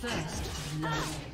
First blood.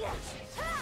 Yes!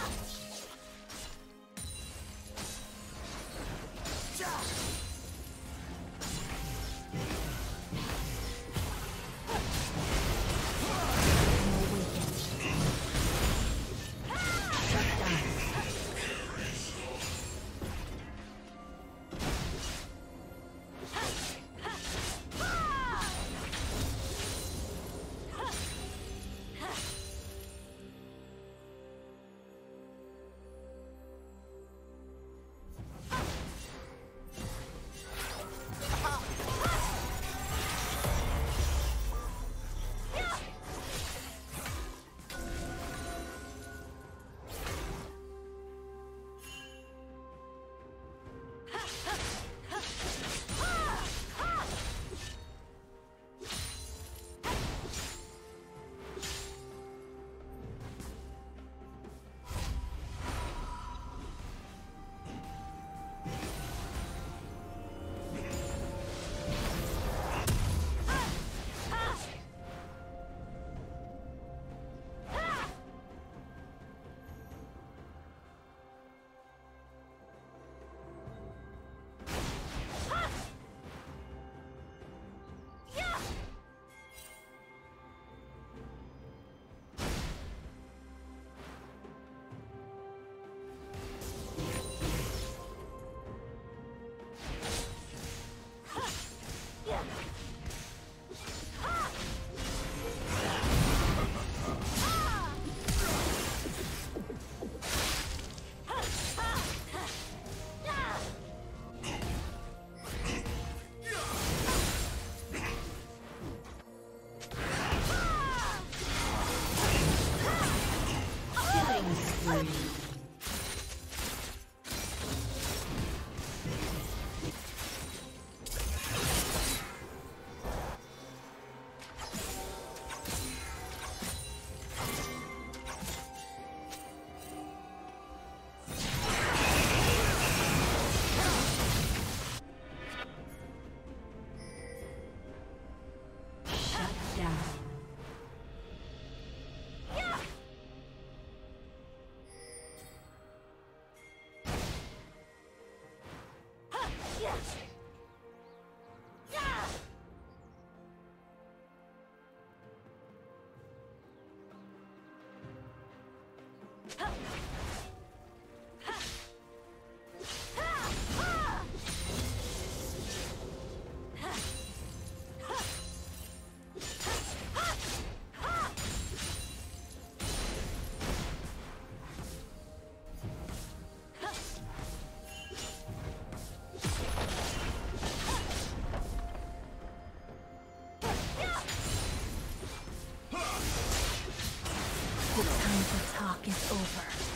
is over.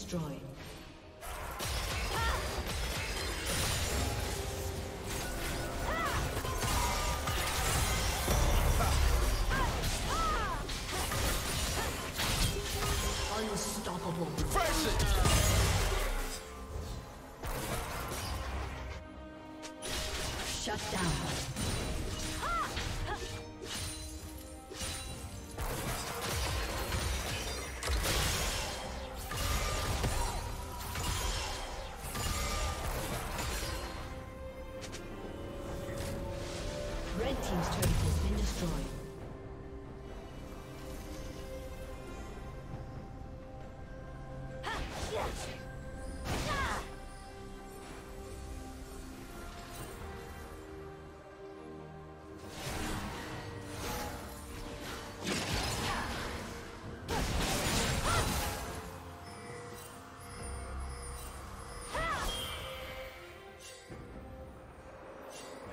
Destroyed. team's turret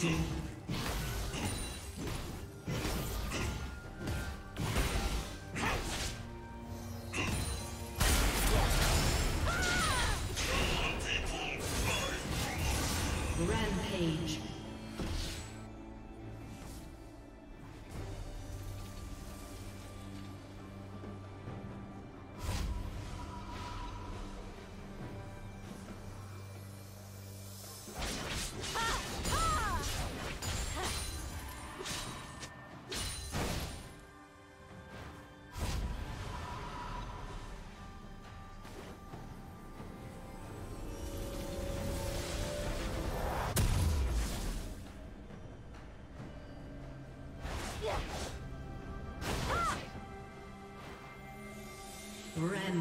Dominating.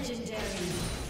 Legendary.